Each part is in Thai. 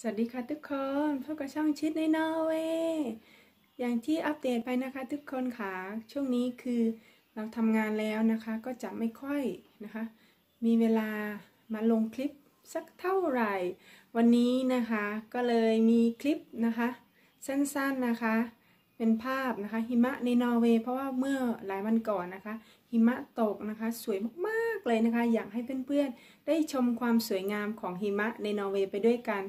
สวัสดีค่ะทุกคนพบกับช่องชิดในนอร์เวย์อย่างที่อัปเดตไปนะคะทุกคนค่ะ ช่วงนี้คือเราทำงานแล้วนะคะ ก็จะไม่ค่อยนะคะ มีเวลามาลงคลิปสักเท่าไหร่ วันนี้นะคะ ก็เลยมีคลิปนะคะ สั้นๆนะคะ เป็นภาพนะคะ หิมะในนอร์เวย์เพราะว่าเมื่อหลายวันก่อนนะคะ หิมะตกนะคะ สวยมาก เลยนะคะ อยากให้เพื่อนๆ ได้ชมความสวยงามของหิมะในนอร์เวย์ไปด้วยกัน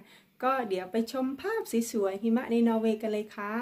ก็เดี๋ยวไปชมภาพสวยๆหิมะในนอร์เวย์กันเลยค่ะ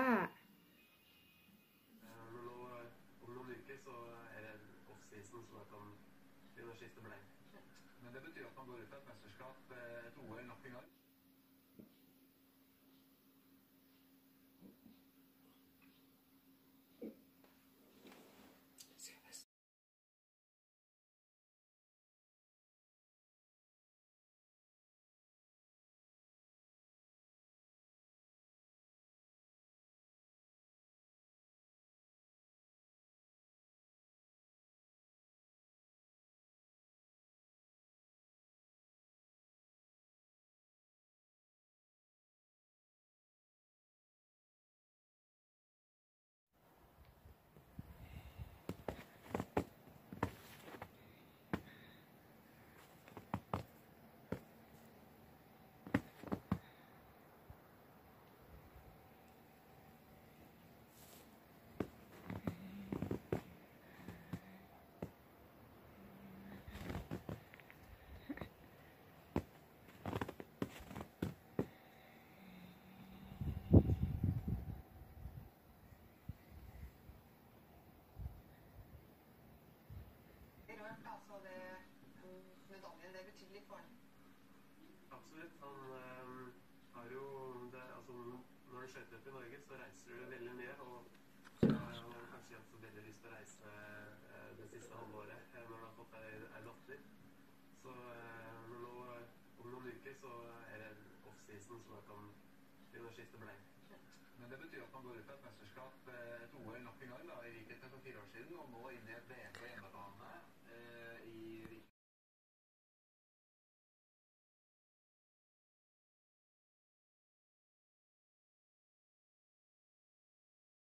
Rørt, altså det mm, medaljen, det betyr litt for ham. Absolutt. Han eh, har jo det, altså, Når du skøyter opp i Norge, så reiser du veldig mye. Og eh, han har kanskje hatt så veldig lyst til å reise eh, det siste halvåret eh, når han har fått ei, datter. Så eh, nå, om noen uker så er det offseason, som jeg kan begynne å skifte bleie. Men det betyr at man går ut av et mesterskap, eh, et OL nok en gang, da, i likhet med for fire år siden, og nå inn i et VM.